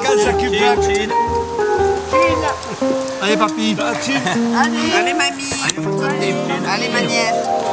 Oh, Allez, papi. Allez. Allez, mamie. Allez ma nièce.